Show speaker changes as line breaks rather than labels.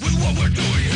with what we're doing.